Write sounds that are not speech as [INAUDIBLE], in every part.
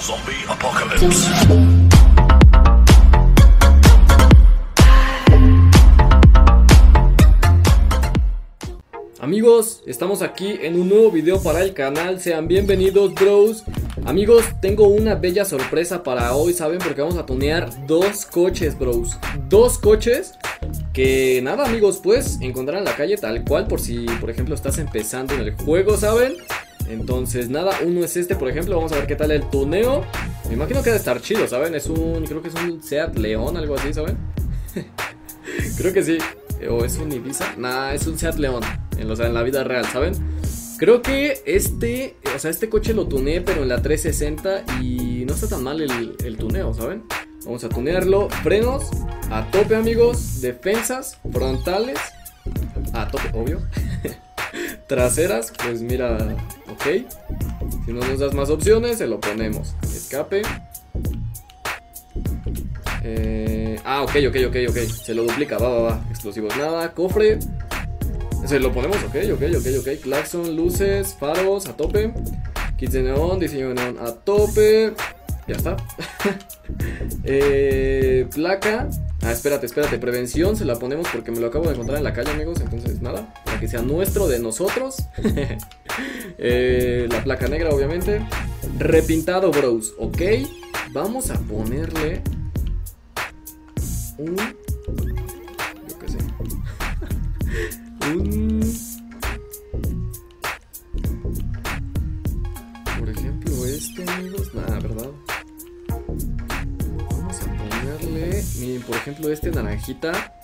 Zombie Apocalypse. Amigos, estamos aquí en un nuevo video para el canal, sean bienvenidos bros Amigos, tengo una bella sorpresa para hoy, ¿saben? Porque vamos a tunear dos coches bros Dos coches que nada amigos, pues encontrar en la calle tal cual por si por ejemplo estás empezando en el juego, ¿saben? Entonces nada, uno es este por ejemplo, vamos a ver qué tal el tuneo Me imagino que debe estar chido, ¿saben? Es un, creo que es un Seat León, algo así, ¿saben? [LAUGHS] creo que sí ¿O es un Ibiza? Nah, es un Seat León en, o sea, en la vida real, ¿saben? Creo que este, o sea, este coche lo tuneé, pero en la 360 y no está tan mal el, el tuneo, ¿saben? Vamos a tunearlo. Frenos a tope, amigos. Defensas frontales a tope, obvio. [LAUGHS] Traseras, pues mira, ok. Si no nos das más opciones, se lo ponemos. Escape. Eh, ah, ok, ok, ok, ok. Se lo duplica, va, va, va. Explosivos, nada. Cofre. Se lo ponemos, ok, ok, ok, ok. Claxon, luces, faros, a tope. Kits de neón, diseño de neón a tope. Ya está. [LAUGHS] eh, placa. Ah, espérate, espérate. Prevención se la ponemos porque me lo acabo de encontrar en la calle, amigos. Entonces, nada. Para que sea nuestro de nosotros. [LAUGHS] eh, la placa negra, obviamente. Repintado, bros. Ok. Vamos a ponerle un. Yo qué sé. [LAUGHS] un. Ejemplo, este naranjita.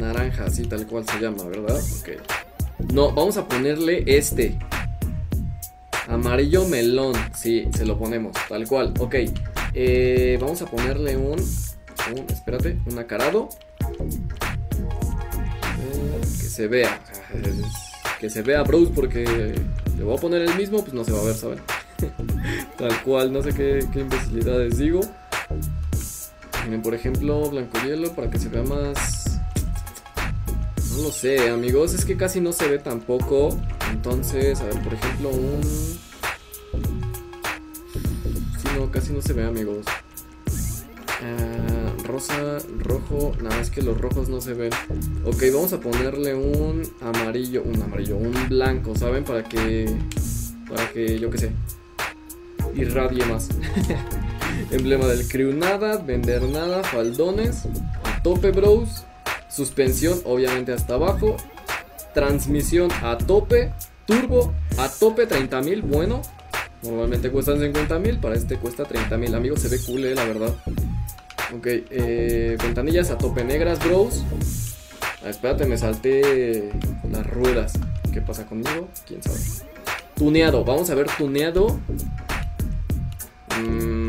Naranja, así tal cual se llama, ¿verdad? Ok. No, vamos a ponerle este. Amarillo melón. Sí, se lo ponemos, tal cual. Ok. Eh, vamos a ponerle un espérate, un acarado. Que se vea. Que se vea, bros, porque le voy a poner el mismo, pues no se va a ver, ¿saben? [LAUGHS] Tal cual, no sé qué, qué imbecilidades digo. Por ejemplo, blanco hielo para que se vea más... No lo sé, amigos, es que casi no se ve tampoco. Entonces, a ver, por ejemplo, un... Sí, no, casi no se ve, amigos. Uh, rosa, rojo, nada más que los rojos no se ven. Ok, vamos a ponerle un amarillo, un amarillo, un blanco, ¿saben? Para que, para que, yo qué sé, irradie más. [LAUGHS] Emblema del crew, nada, vender nada, faldones, a tope, bros. Suspensión, obviamente hasta abajo. Transmisión a tope, turbo a tope, 30 mil, bueno. Normalmente cuestan 50 mil, para este cuesta 30 mil. Amigos, se ve cool, eh, la verdad. Ok, eh, ventanillas a tope negras, bros. Ah, espérate, me salté las ruedas. ¿Qué pasa conmigo? ¿Quién sabe? Tuneado, vamos a ver tuneado. Mm,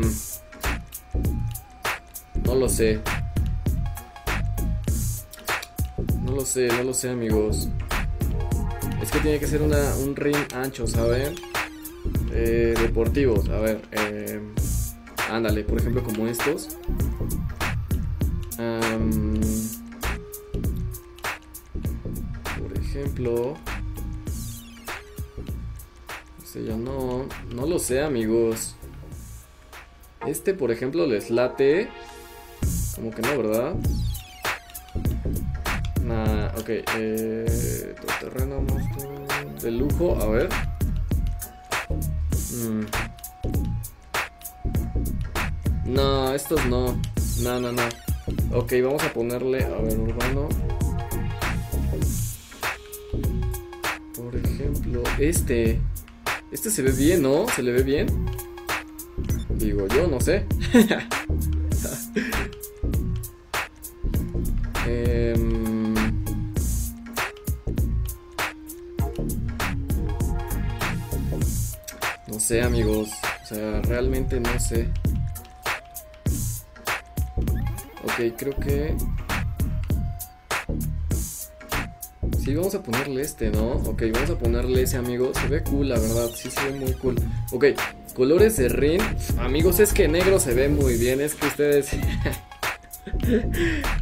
no lo sé. No lo sé, no lo sé, amigos. Es que tiene que ser un ring ancho, ¿saben? Eh, deportivos, a ver. Eh, ándale, por ejemplo, como estos. Por ejemplo. O sea, ya no. No lo sé, amigos. Este, por ejemplo, les late. Como que no, ¿verdad? Nah, ok. Eh, terreno de lujo. A ver. Mm. No, estos no. No, no, no. Ok, vamos a ponerle, a ver, urbano. Por ejemplo, este. Este se ve bien, ¿no? ¿Se le ve bien? Digo yo, no sé. [LAUGHS] sé, amigos. O sea, realmente no sé. Ok, creo que... Sí, vamos a ponerle este, ¿no? Ok, vamos a ponerle ese, amigo. Se ve cool, la verdad. Sí, se ve muy cool. Ok, colores de ring. Amigos, es que negro se ve muy bien. Es que ustedes... [LAUGHS]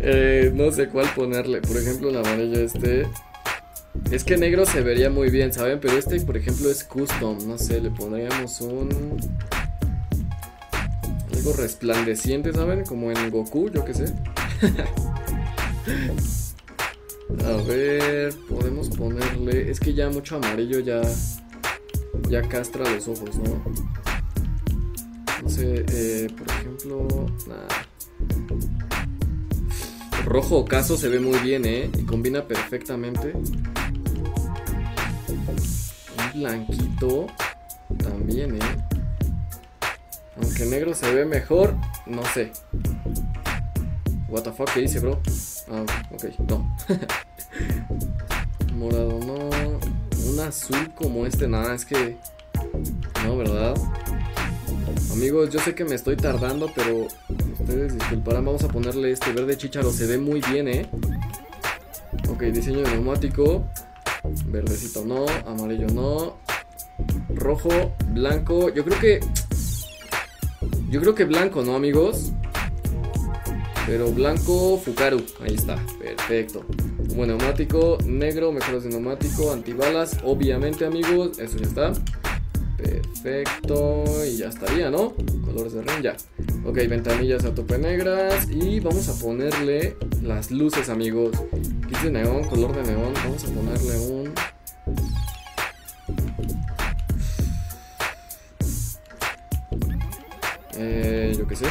eh, no sé cuál ponerle. Por ejemplo, el amarillo este... Es que negro se vería muy bien, ¿saben? Pero este, por ejemplo, es custom. No sé, le pondríamos un... algo resplandeciente, ¿saben? Como en Goku, yo qué sé. [LAUGHS] A ver, podemos ponerle... Es que ya mucho amarillo ya... Ya castra los ojos, ¿no? No sé, eh, por ejemplo... Rojo ocaso se ve muy bien, ¿eh? Y combina perfectamente. Blanquito también, ¿eh? Aunque negro se ve mejor, no sé. What the fuck, ¿qué dice, bro? Ah, ok, no. [LAUGHS] Morado, no. Un azul como este, nada, es que... No, ¿verdad? Amigos, yo sé que me estoy tardando, pero ustedes disculparán. Vamos a ponerle este verde chicharo. Se ve muy bien, ¿eh? Ok, diseño neumático. Verdecito no, amarillo no. Rojo, blanco. Yo creo que... Yo creo que blanco, ¿no, amigos? Pero blanco, Fukaru. Ahí está, perfecto. Buen neumático, negro, mejoras de neumático, antibalas. Obviamente, amigos, eso ya está. Perfecto, y ya estaría, ¿no? Colores de ren, ya. Ok, ventanillas a tope negras. Y vamos a ponerle las luces, amigos. De neón, color de neón. Vamos a ponerle un. Eh, yo qué sé.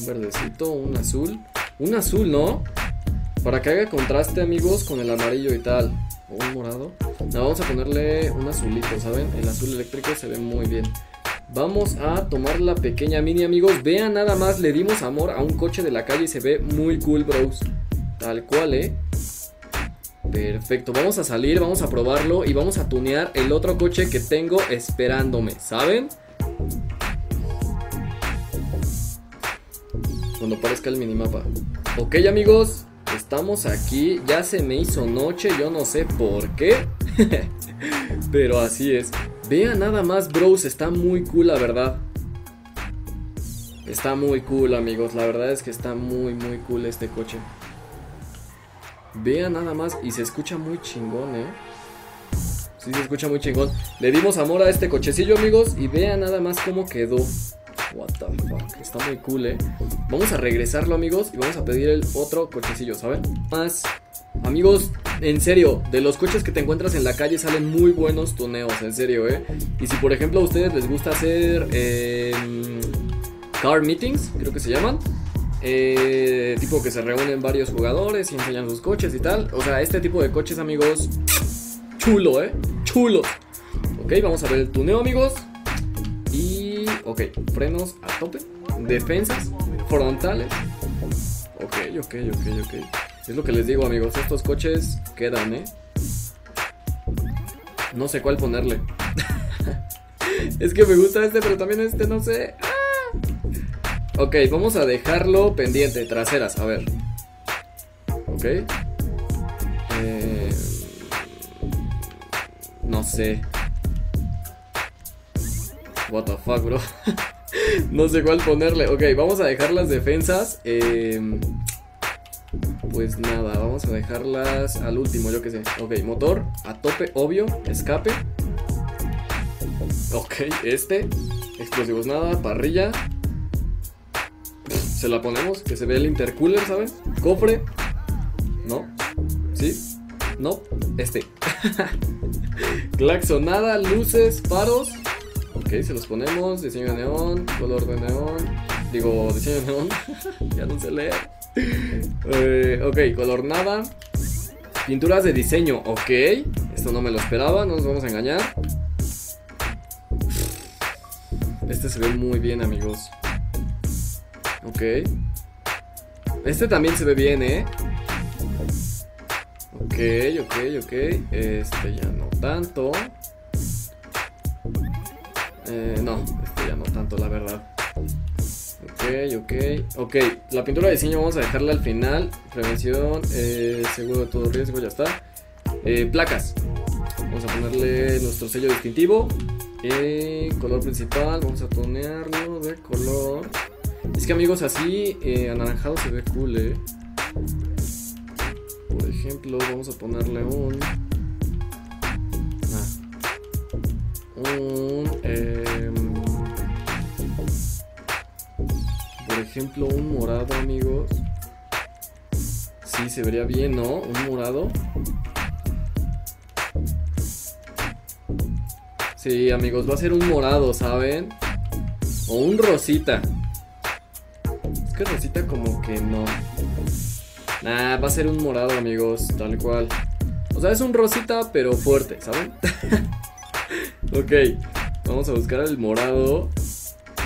Un verdecito, un azul. Un azul, ¿no? Para que haga contraste, amigos, con el amarillo y tal. O un morado. No, vamos a ponerle un azulito, ¿saben? El azul eléctrico se ve muy bien. Vamos a tomar la pequeña mini, amigos. Vean nada más, le dimos amor a un coche de la calle y se ve muy cool, bros. Tal cual, ¿eh? Perfecto, vamos a salir, vamos a probarlo y vamos a tunear el otro coche que tengo esperándome, ¿saben? Cuando aparezca el minimapa. Ok, amigos, estamos aquí. Ya se me hizo noche, yo no sé por qué. [LAUGHS] Pero así es. Vean nada más, bros, está muy cool, la verdad. Está muy cool, amigos. La verdad es que está muy, muy cool este coche. Vean nada más y se escucha muy chingón, ¿eh? Sí, se escucha muy chingón. Le dimos amor a este cochecillo, amigos, y vean nada más cómo quedó. What the fuck, está muy cool, ¿eh? Vamos a regresarlo, amigos, y vamos a pedir el otro cochecillo, ¿saben? Más, amigos, en serio, de los coches que te encuentras en la calle salen muy buenos tuneos, en serio, ¿eh? Y si, por ejemplo, a ustedes les gusta hacer eh, car meetings, creo que se llaman, eh, tipo que se reúnen varios jugadores y enseñan sus coches y tal. O sea, este tipo de coches, amigos, chulo, ¿eh? Chulo. Ok, vamos a ver el tuneo, amigos. Y, ok, frenos a tope. Defensas frontales. Ok, ok, ok, ok. Es lo que les digo, amigos. Estos coches quedan, ¿eh? No sé cuál ponerle. [LAUGHS] es que me gusta este, pero también este, no sé. Ok, vamos a dejarlo pendiente, traseras, a ver. Ok. Eh, no sé. What the fuck, bro. [LAUGHS] no sé cuál ponerle. Ok, vamos a dejar las defensas. Eh, pues nada, vamos a dejarlas al último, yo que sé. Ok, motor, a tope, obvio. Escape. Ok, este. Explosivos nada, parrilla. Se la ponemos, que se vea el intercooler, ¿sabes? Cofre. No. ¿Sí? No. Este. [LAUGHS] Claxonada, luces, faros. Ok, se los ponemos. Diseño de neón, color de neón. Digo, diseño de neón. [LAUGHS] ya no se lee. Eh, ok, color nada. Pinturas de diseño, ok. Esto no me lo esperaba, no nos vamos a engañar. Este se ve muy bien, amigos. Ok. Este también se ve bien, ¿eh? Ok, ok, ok. Este ya no tanto. Eh, no, este ya no tanto, la verdad. Ok, ok. Ok, la pintura de diseño vamos a dejarla al final. Prevención, eh, seguro de todo riesgo, ya está. Eh, placas. Vamos a ponerle nuestro sello distintivo. Color principal, vamos a tonearlo de color. Es que amigos, así eh, anaranjado se ve cool, eh. Por ejemplo, vamos a ponerle un. Ah, un. Eh, ejemplo, un morado, amigos. Sí, se vería bien, ¿no? Un morado. Sí, amigos, va a ser un morado, ¿saben? O un rosita. Que rosita como que no. Nah, va a ser un morado, amigos, tal cual. O sea, es un rosita, pero fuerte, ¿saben? [LAUGHS] ok, vamos a buscar el morado.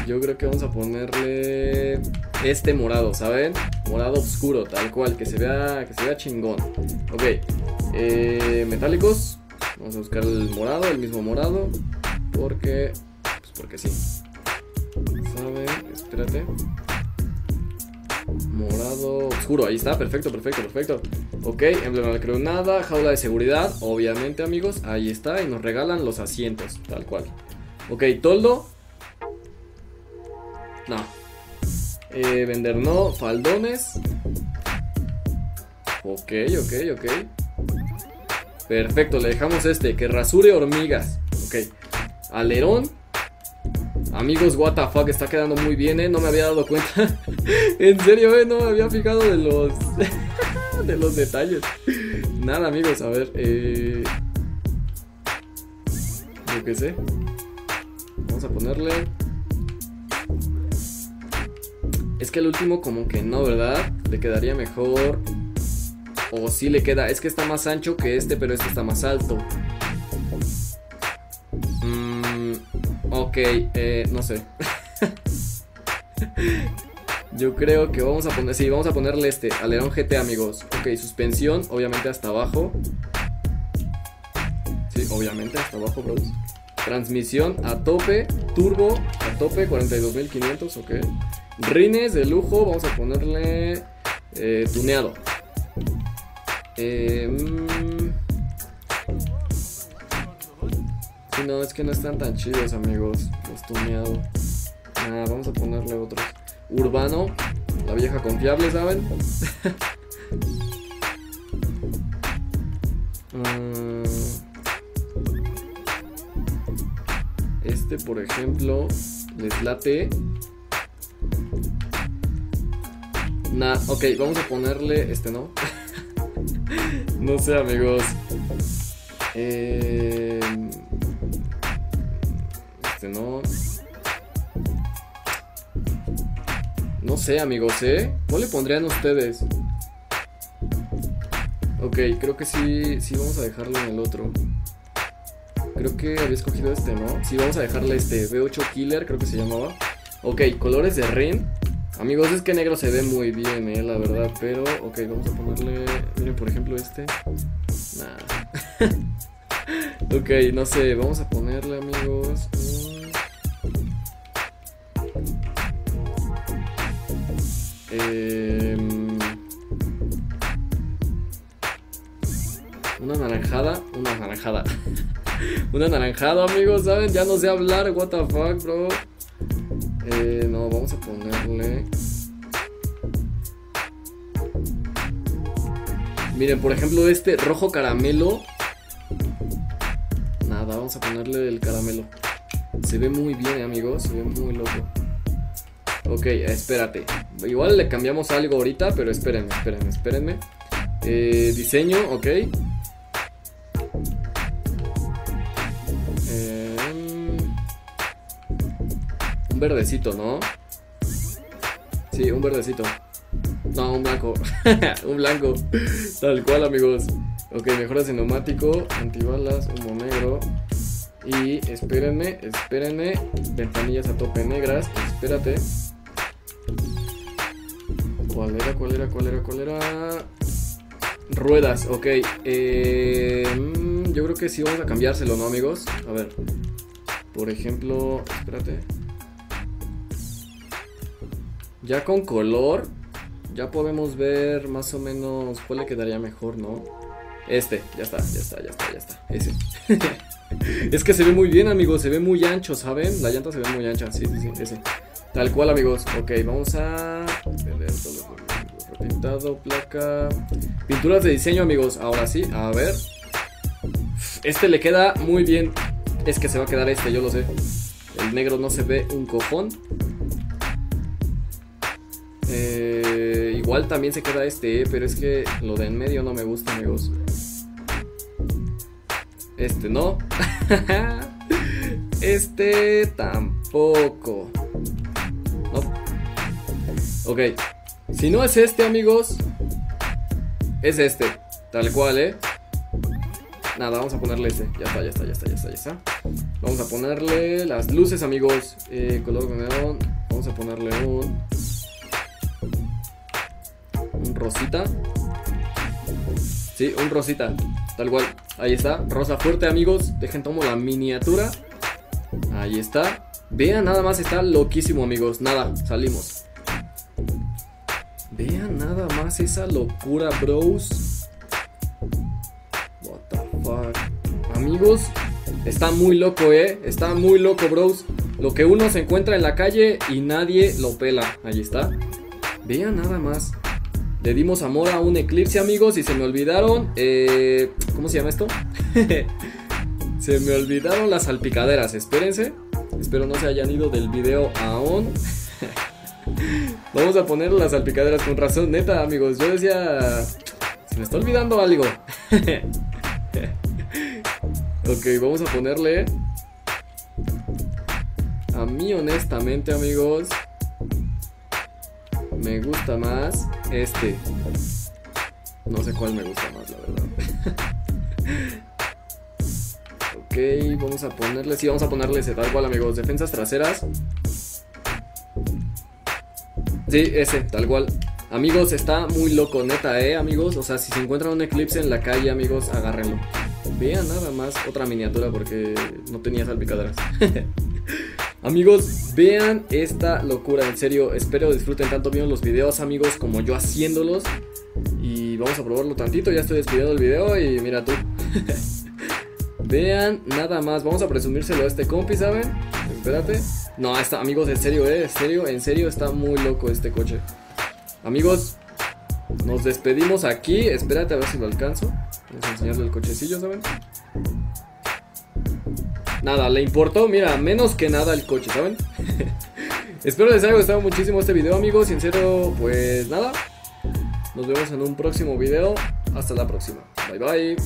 Yo creo que vamos a ponerle este morado, ¿saben? Morado oscuro, tal cual, que se vea, que se vea chingón. Ok, eh, metálicos. Vamos a buscar el morado, el mismo morado. Porque, pues porque sí. ¿Saben? Espérate. Morado oscuro, ahí está, perfecto, perfecto, perfecto. Ok, emblema de creo jaula de seguridad, obviamente amigos, ahí está, y nos regalan los asientos, tal cual. Ok, toldo. No. Eh, vender no, faldones. Ok, ok, ok. Perfecto, le dejamos este, que rasure hormigas. Ok. Alerón. Amigos, what the fuck, está quedando muy bien, eh. No me había dado cuenta. [LAUGHS] en serio, eh, no me había fijado de los. [LAUGHS] de los detalles. Nada, amigos, a ver, eh. Yo qué sé. Vamos a ponerle. Es que el último, como que no, ¿verdad? Le quedaría mejor. O sí le queda. Es que está más ancho que este, pero este está más alto. Ok, eh, no sé. [LAUGHS] Yo creo que vamos a poner. Sí, vamos a ponerle este. Alerón GT, amigos. Ok, suspensión, obviamente hasta abajo. Sí, obviamente hasta abajo, bros. Transmisión a tope. Turbo a tope, 42.500, ok. Rines de lujo, vamos a ponerle. Eh, tuneado. Eh, mm, no, es que no están tan chidos, amigos. Los tuneados. Ah, vamos a ponerle otros. Urbano, la vieja confiable, ¿saben? [LAUGHS] Ah, este, por ejemplo, les late. Nah, ok, vamos a ponerle este, ¿no? [LAUGHS] no sé, amigos. Eh, sé, amigos, ¿eh? ¿Cómo le pondrían ustedes? Ok, creo que sí, sí vamos a dejarlo en el otro. Creo que había escogido este, ¿no? Sí, vamos a dejarle este B8 Killer, creo que se llamaba. Ok, colores de Ren. Amigos, es que negro se ve muy bien, eh, la verdad. Pero, ok, vamos a ponerle. Miren, por ejemplo, este. Nah. [LAUGHS] ok, no sé, vamos a ponerle, amigos. Eh, una naranjada, una naranjada. [LAUGHS] una naranjada, amigos, ¿saben? Ya no sé hablar, what the fuck, bro. Eh, no, vamos a ponerle. Miren, por ejemplo, este rojo caramelo. Nada, vamos a ponerle el caramelo. Se ve muy bien, amigos. Se ve muy loco. Ok, espérate. Igual le cambiamos algo ahorita, pero espérenme, espérenme, espérenme. Eh, diseño, ok. Eh, un verdecito, ¿no? Sí, un verdecito. No, un blanco. [LAUGHS] un blanco. Tal cual, amigos. Ok, mejoras de neumático, antibalas, humo negro. Y espérenme, espérenme. Ventanillas a tope negras. Espérate. ¿Cuál era? ¿Cuál era? ¿Cuál era? ¿Cuál era? Ruedas, ok. Eh, mm, yo creo que sí vamos a cambiárselo, ¿no, amigos? A ver. Por ejemplo, espérate. Ya con color, ya podemos ver más o menos cuál le quedaría mejor, ¿no? Este, ya está, ya está, ya está, ya está. Ese. [LAUGHS] es que se ve muy bien, amigos. Se ve muy ancho, ¿saben? La llanta se ve muy ancha. Sí, sí, sí, ese. Tal cual, amigos. Ok, vamos a Pintado, placa. Pinturas de diseño, amigos. Ahora sí, a ver. Este le queda muy bien. Es que se va a quedar este, yo lo sé. El negro no se ve un cojón. Eh, igual también se queda este, pero es que lo de en medio no me gusta, amigos. Este no. [LAUGHS] este tampoco. No. Ok. Si no es este, amigos, es este. Tal cual, ¿eh? Nada, vamos a ponerle este. Ya está, ya está, ya está, ya está, ya está. Vamos a ponerle las luces, amigos. Eh, color neón. Vamos a ponerle un... Un rosita. Sí, un rosita. Tal cual. Ahí está. Rosa fuerte, amigos. Dejen tomo la miniatura. Ahí está. Vean, nada más está loquísimo, amigos. Nada, salimos. Vean nada más esa locura, bros. What the fuck. Amigos, está muy loco, eh. Está muy loco, bros. Lo que uno se encuentra en la calle y nadie lo pela. Ahí está. Vean nada más. Le dimos amor a un eclipse, amigos, y se me olvidaron. Eh, ¿Cómo se llama esto? [LAUGHS] se me olvidaron las salpicaderas. Espérense. Espero no se hayan ido del video aún. [LAUGHS] Vamos a poner las salpicaderas con razón, neta, amigos. Yo decía. Se me está olvidando algo. [LAUGHS] ok, vamos a ponerle. A mí, honestamente, amigos. Me gusta más este. No sé cuál me gusta más, la verdad. [LAUGHS] ok, vamos a ponerle. Sí, vamos a ponerle ese tal cual, amigos. Defensas traseras. Sí, ese, tal cual. Amigos, está muy loco, neta, eh, amigos. O sea, si se encuentran un eclipse en la calle, amigos, agárrenlo. Vean nada más otra miniatura porque no tenía salpicaderas. [LAUGHS] amigos, vean esta locura, en serio. Espero disfruten tanto viendo los videos, amigos, como yo haciéndolos. Y vamos a probarlo tantito. Ya estoy despidiendo el video y mira tú. [LAUGHS] vean nada más. Vamos a presumírselo a este compi, ¿saben? Espérate. No, está, amigos, en serio, eh, en serio, en serio está muy loco este coche. Amigos, nos despedimos aquí. Espérate a ver si lo alcanzo. Vamos a enseñarle el cochecillo, ¿saben? Nada, le importó, mira, menos que nada el coche, ¿saben? [LAUGHS] Espero les haya gustado muchísimo este video, amigos. Y en serio, pues nada. Nos vemos en un próximo video. Hasta la próxima. Bye bye.